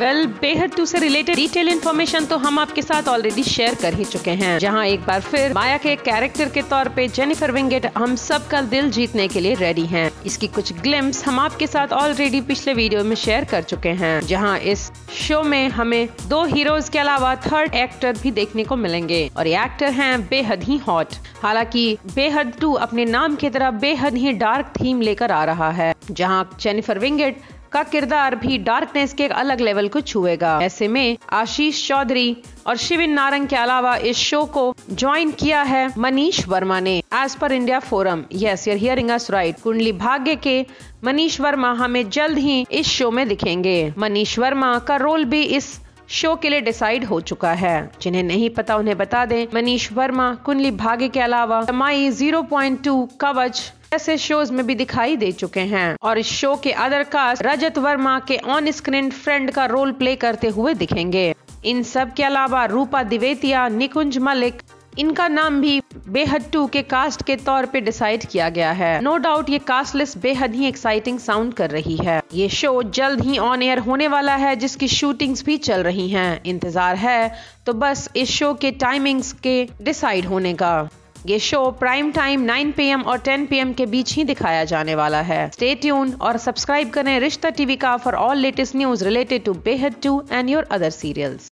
Well बेहद to से related detail information तो हम आपके साथ ऑलरेडी शेयर कर ही चुके हैं। जहाँ एक बार फिर माया के कैरेक्टर के तौर पे जेनिफर विंगेट हम सब का दिल जीतने के लिए रेडी हैं। इसकी कुछ ग्लिम्स हम आपके साथ ऑलरेडी पिछले वीडियो में शेयर कर चुके हैं। जहाँ इस शो में हमें दो हीरोज के अलावा थर्ड एक्टर भी देखने को मिलेंगे। और ये एक्टर हैं बेहद ही हॉट हालाँकि बेहद टू अपने नाम की तरह बेहद ही डार्क थीम लेकर आ रहा है। जहाँ जेनिफर विंगेट का किरदार भी डार्कनेस के एक अलग लेवल को छुएगा। ऐसे में आशीष चौधरी और शिविन नारंग के अलावा इस शो को ज्वाइन किया है मनीष वर्मा ने। As per India forum yes you're hearing us right Kundali Bhagya के मनीष वर्मा हमें जल्द ही इस शो में दिखेंगे। मनीष वर्मा का रोल भी इस शो के लिए डिसाइड हो चुका है। जिन्हें नहीं पता, उन्हें बता दें, मनीष वर्मा, कुंडली भाग्य के अलावा माई ज़ीरो पॉइंट टू कवच ऐसे शोज़ में भी दिखाई दे चुके हैं। और इस शो के अदर कास्ट रजत वर्मा के ऑन स्क्रीन फ्रेंड का रोल प्ले करते हुए दिखेंगे। इन सब के अलावा रूपा दिवेतिया, निकुंज मलिक, इनका नाम भी बेहद टू के कास्ट के तौर पे डिसाइड किया गया है। नो no डाउट ये कास्ट लिस्ट बेहद ही एक्साइटिंग साउंड कर रही है। ये शो जल्द ही ऑन एयर होने वाला है, जिसकी शूटिंग्स भी चल रही हैं। इंतज़ार है तो बस इस शो के टाइमिंग्स के डिसाइड होने का। ये शो प्राइम टाइम 9 पीएम और 10 पीएम के बीच ही दिखाया जाने वाला है। स्टे ट्यून और सब्सक्राइब करें रिश्ता टीवी का for all latest news related to Beyhadh two and your other serials